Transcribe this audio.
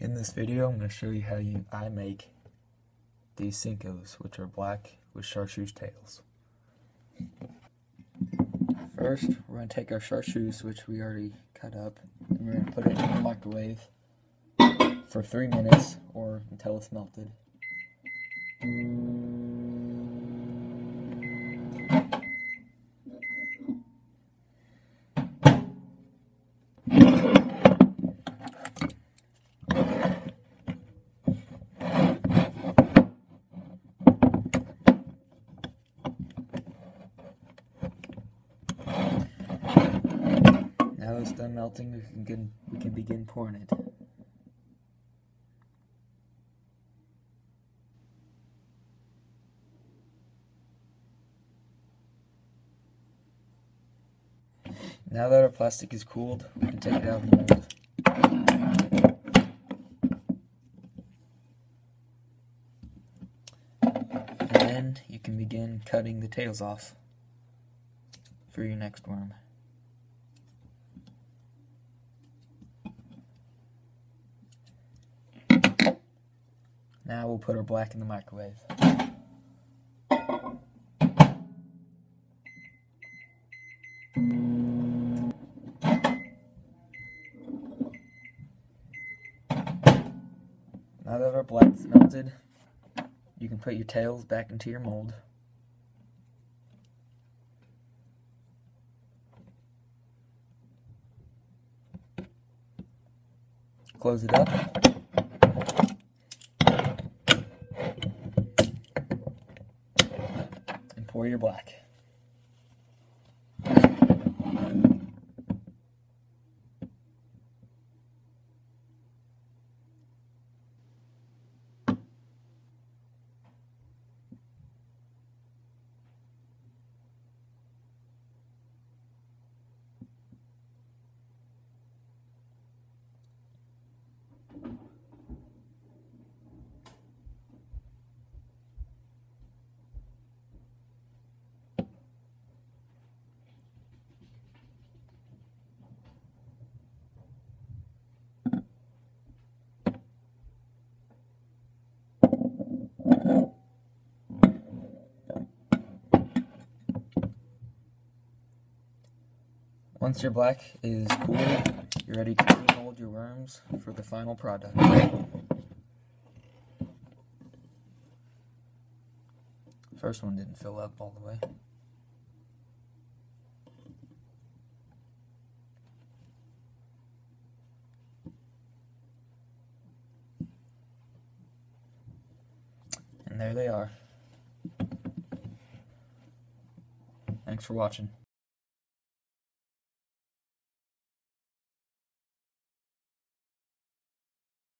In this video, I'm going to show you how you I make these Senkos, which are black with chartreuse tails. First, we're going to take our chartreuse, which we already cut up, and we're going to put it in the microwave for three minutes or until it's melted. Now it's done melting, we can begin, we can begin pouring it. Now that our plastic is cooled, we can take it out of the mold. And then you can begin cutting the tails off for your next worm. Now we'll put our black in the microwave. Now that our black's melted, you can put your tails back into your mold. Close it up. And pour your black. Once your black is cooled, you're ready to mold your worms for the final product. First one didn't fill up all the way. And there they are. Thanks for watching.